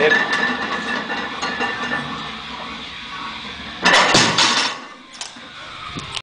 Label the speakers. Speaker 1: Tip.